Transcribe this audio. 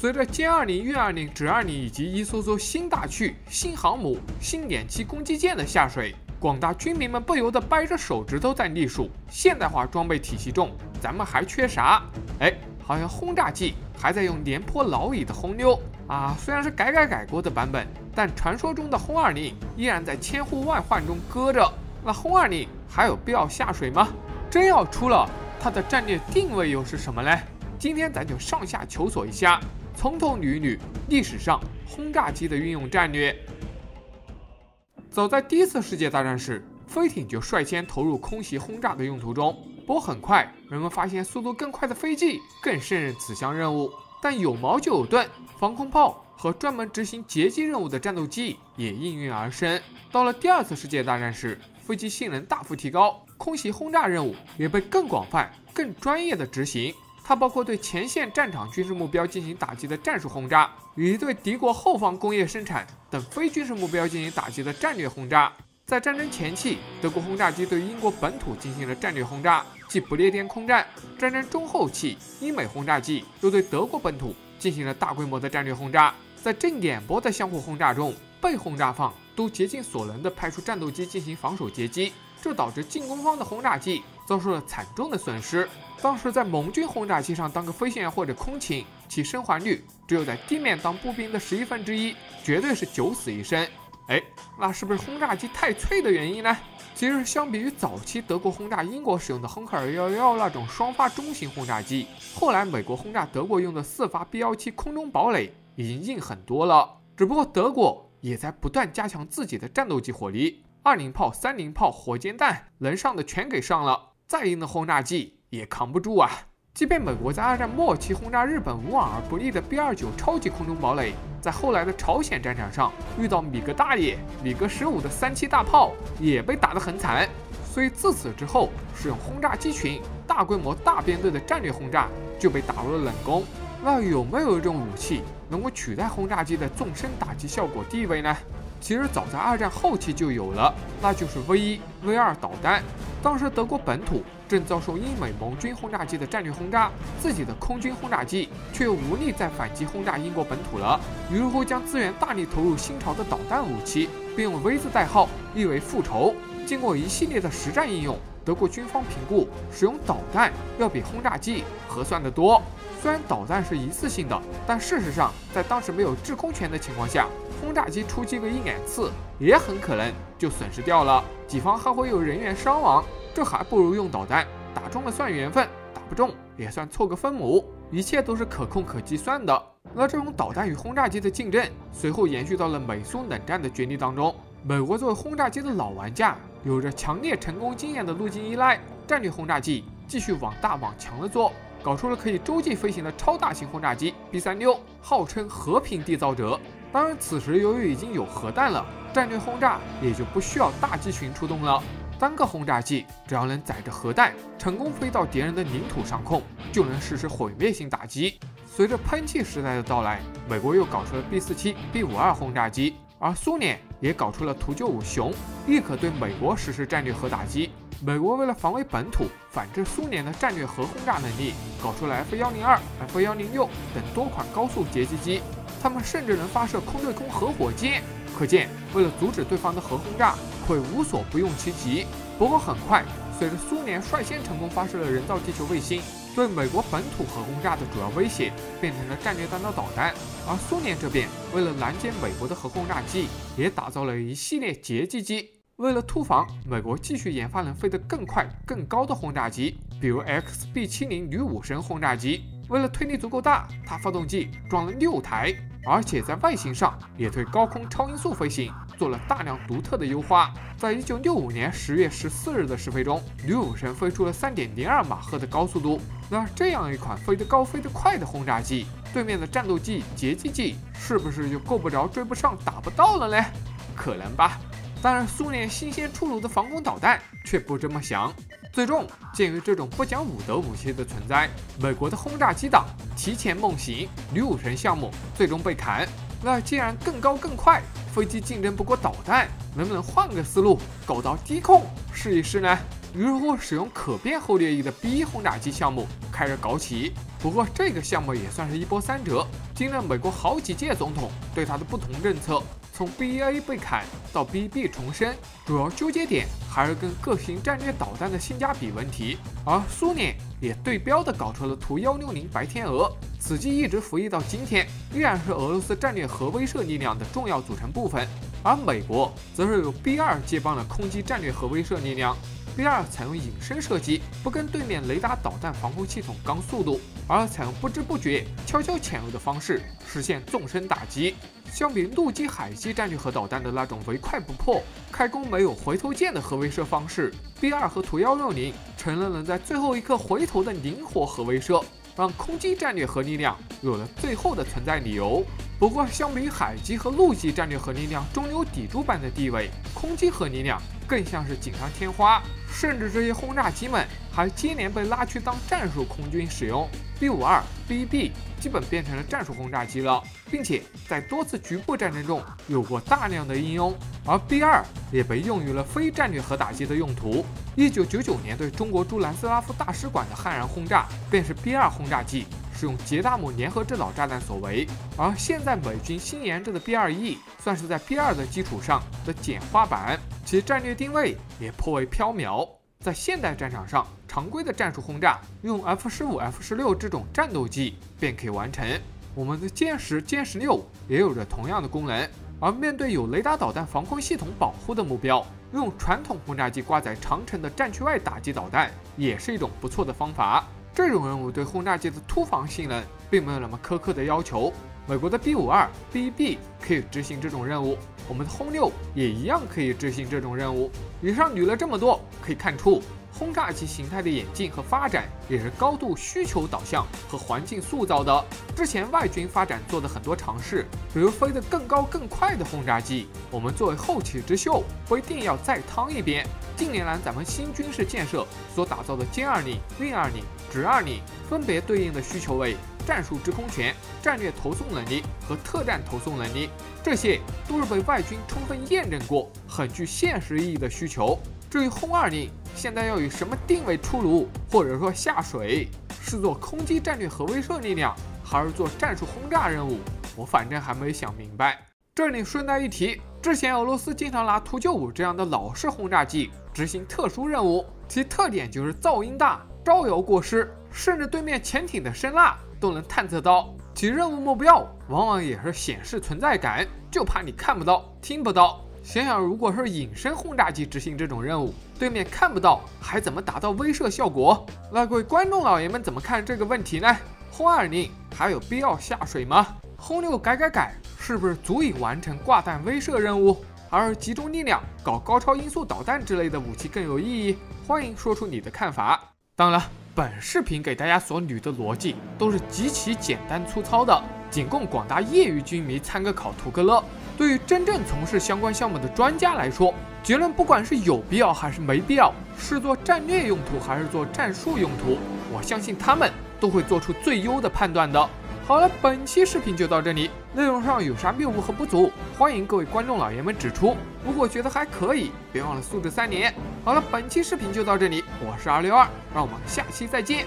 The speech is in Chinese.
随着歼二零、运二零、直二零以及一艘艘新大驱、新航母、新点七攻击舰的下水，广大军民们不由得掰着手指头在隶数：现代化装备体系中，咱们还缺啥？哎，好像轰炸机还在用廉颇老矣的轰六啊，虽然是改改改过的版本，但传说中的轰二零依然在千呼万唤中搁着。那轰二零还有必要下水吗？真要出了，它的战略定位又是什么嘞？今天咱就上下求索一下，从头捋一捋历史上轰炸机的运用战略。早在第一次世界大战时，飞艇就率先投入空袭轰炸的用途中。不过很快，人们发现速度更快的飞机更胜任此项任务。但有矛就有盾，防空炮和专门执行截击任务的战斗机也应运而生。到了第二次世界大战时，飞机性能大幅提高，空袭轰炸任务也被更广泛、更专业的执行。它包括对前线战场军事目标进行打击的战术轰炸，以及对敌国后方工业生产等非军事目标进行打击的战略轰炸。在战争前期，德国轰炸机对英国本土进行了战略轰炸，即不列颠空战。战争中后期，英美轰炸机又对德国本土进行了大规模的战略轰炸。在正点波的相互轰炸中，被轰炸方都竭尽所能地派出战斗机进行防守截击，这导致进攻方的轰炸机遭受了惨重的损失。当时在盟军轰炸机上当个飞行员或者空勤，其生还率只有在地面当步兵的十一分之一，绝对是九死一生。哎，那是不是轰炸机太脆的原因呢？其实相比于早期德国轰炸英国使用的亨克尔幺幺幺那种双发中型轰炸机，后来美国轰炸德国用的四发 B 幺七空中堡垒已经硬很多了。只不过德国也在不断加强自己的战斗机火力，二零炮、三零炮、火箭弹能上的全给上了，再硬的轰炸机。也扛不住啊！即便美国在二战末期轰炸日本无往而不利的 B 二九超级空中堡垒，在后来的朝鲜战场上遇到米格大爷、米格十五的三七大炮，也被打得很惨。所以自此之后，使用轰炸机群、大规模大编队的战略轰炸就被打入了冷宫。那有没有一种武器能够取代轰炸机的纵深打击效果地位呢？其实早在二战后期就有了，那就是 V 一、V 二导弹。当时德国本土正遭受英美盟军轰炸机的战略轰炸，自己的空军轰炸机却又无力再反击轰炸英国本土了，于是乎将资源大力投入新潮的导弹武器，并用 V 字代号，意为复仇。经过一系列的实战应用，德国军方评估，使用导弹要比轰炸机合算得多。虽然导弹是一次性的，但事实上在当时没有制空权的情况下。轰炸机出击个一两次，也很可能就损失掉了，己方还会有人员伤亡。这还不如用导弹，打中了算缘分，打不中也算凑个分母，一切都是可控可计算的。而这种导弹与轰炸机的竞争，随后延续到了美苏冷战的角力当中。美国作为轰炸机的老玩家，有着强烈成功经验的路径依赖，战略轰炸机继续往大往强了做，搞出了可以洲际飞行的超大型轰炸机 B 三六，号称和平缔造者。当然，此时由于已经有核弹了，战略轰炸也就不需要大机群出动了。单个轰炸机只要能载着核弹，成功飞到敌人的领土上空，就能实施毁灭性打击。随着喷气时代的到来，美国又搞出了 B 四七、B 五二轰炸机，而苏联也搞出了图九五熊，亦可对美国实施战略核打击。美国为了防卫本土，反制苏联的战略核轰炸能力，搞出了 F 幺零二、F 幺零六等多款高速截击机。他们甚至能发射空对空核火箭，可见为了阻止对方的核轰炸，会无所不用其极。不过很快，随着苏联率先成功发射了人造地球卫星，对美国本土核轰炸的主要威胁变成了战略弹道导弹。而苏联这边为了拦截美国的核轰炸机，也打造了一系列截击机。为了突防，美国继续研发能飞得更快、更高的轰炸机，比如 XB-70 女武神轰炸机。为了推力足够大，它发动机装了六台。而且在外形上也对高空超音速飞行做了大量独特的优化。在一九六五年十月十四日的试飞中，女武神飞出了三点零二马赫的高速度。那这样一款飞得高、飞得快的轰炸机，对面的战斗机、截击机是不是就够不着、追不上、打不到了呢？可能吧。当然，苏联新鲜出炉的防空导弹却不这么想。最终，鉴于这种不讲武德武器的存在，美国的轰炸机党提前梦醒，女武神项目最终被砍。那既然更高更快，飞机竞争不过导弹，能不能换个思路，搞到低空试一试呢？于是乎，使用可变后掠翼的 B 轰炸机项目开始搞起。不过这个项目也算是一波三折，经历了美国好几届总统对它的不同政策，从 BA 被砍到 BB 重生，主要纠结点还是跟各型战略导弹的性价比问题。而苏联也对标的搞出了图幺六零白天鹅，此机一直服役到今天，依然是俄罗斯战略核威慑力量的重要组成部分。而美国则是由 B 二接棒了空基战略核威慑力量。B 二采用隐身射击，不跟对面雷达导弹防空系统刚速度，而采用不知不觉、悄悄潜入的方式实现纵深打击。相比陆基、海基战略核导弹的那种唯快不破、开弓没有回头箭的核威慑方式，B 二和图幺六零成了能在最后一刻回头的灵活核威慑，让空基战略核力量有了最后的存在理由。不过，相比于海基和陆基战略核力量中流砥柱般的地位，空基核力量更像是锦上添花。甚至这些轰炸机们还接连被拉去当战术空军使用，B 五二、BB 基本变成了战术轰炸机了，并且在多次局部战争中有过大量的应用。而 B 二也被用于了非战略核打击的用途。一九九九年对中国驻南斯拉夫大使馆的悍然轰炸，便是 B 二轰炸机使用杰达姆联合制导炸弹所为。而现在美军新研制的 B 二 E，算是在 B 二的基础上的简化版。其战略定位也颇为飘渺，在现代战场上，常规的战术轰炸用 F 十五、F 十六这种战斗机便可以完成。我们的歼十、歼十六也有着同样的功能。而面对有雷达导弹防空系统保护的目标，用传统轰炸机挂载长城的战区外打击导弹也是一种不错的方法。这种任务对轰炸机的突防性能并没有那么苛刻的要求。美国的 B 五二、BB 可以执行这种任务，我们的轰六也一样可以执行这种任务。以上捋了这么多，可以看出轰炸机形态的演进和发展也是高度需求导向和环境塑造的。之前外军发展做的很多尝试，比如飞得更高更快的轰炸机，我们作为后起之秀，不一定要再趟一遍。近年来，咱们新军事建设所打造的歼二零、运二零、直二零，分别对应的需求为。战术制空权、战略投送能力和特战投送能力，这些都是被外军充分验证过、很具现实意义的需求。至于轰二零现在要以什么定位出炉，或者说下水，是做空基战略核威慑力量，还是做战术轰炸任务，我反正还没想明白。这里顺带一提，之前俄罗斯经常拿图九五这样的老式轰炸机执行特殊任务，其特点就是噪音大、招摇过市，甚至对面潜艇的声呐。都能探测到其任务目标，往往也是显示存在感，就怕你看不到、听不到。想想，如果是隐身轰炸机执行这种任务，对面看不到，还怎么达到威慑效果？那各位观众老爷们怎么看这个问题呢？轰二零还有必要下水吗？轰六改改改，是不是足以完成挂弹威慑任务？而集中力量搞高超音速导弹之类的武器更有意义？欢迎说出你的看法。当然。本视频给大家所捋的逻辑都是极其简单粗糙的，仅供广大业余军迷参个考、图个乐。对于真正从事相关项目的专家来说，结论不管是有必要还是没必要，是做战略用途还是做战术用途，我相信他们都会做出最优的判断的。好了，本期视频就到这里。内容上有啥谬误和不足，欢迎各位观众老爷们指出。如果觉得还可以，别忘了素质三连。好了，本期视频就到这里，我是二六二，让我们下期再见。